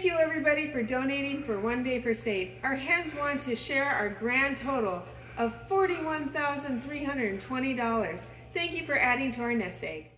Thank you, everybody for donating for One Day for State. Our hands want to share our grand total of $41,320. Thank you for adding to our nest egg.